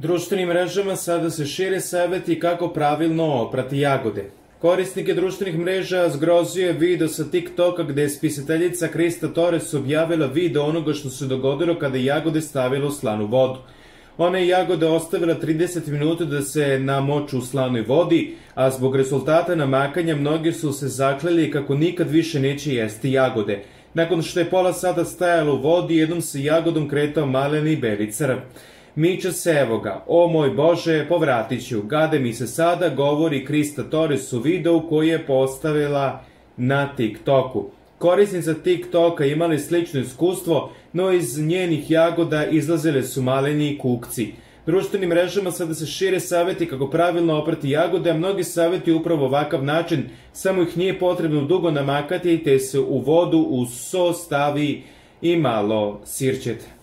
Društvenim mrežama sada se šire saveti kako pravilno oprati jagode. Korisnike društvenih mreža zgrozio je video sa TikToka gde je spisateljica Krista Torres objavila video onoga što se dogodilo kada je jagode stavila u slanu vodu. Ona je jagode ostavila 30 minuta da se namoču u slanoj vodi, a zbog rezultata namakanja mnogi su se zakleli kako nikad više neće jesti jagode. Nakon što je pola sata stajala u vodi, jednom se jagodom kretao maleni beli crv. Miče se evo ga, o moj Bože, povratit ću, gade mi se sada, govori Krista Torres u videu koji je postavila na TikToku. Korisnica TikToka imali slično iskustvo, no iz njenih jagoda izlazile su maleni kukci. Društvenim mrežama sada se šire saveti kako pravilno oprati jagode, a mnogi saveti upravo ovakav način, samo ih nije potrebno dugo namakati, te se u vodu u so stavi i malo sirćete.